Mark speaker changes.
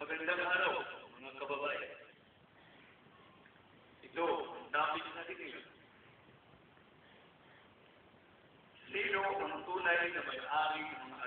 Speaker 1: Magandang araw, mga kababayan. Ito ang topic natin ngayon. Sino ang tunay na may-ari ng mga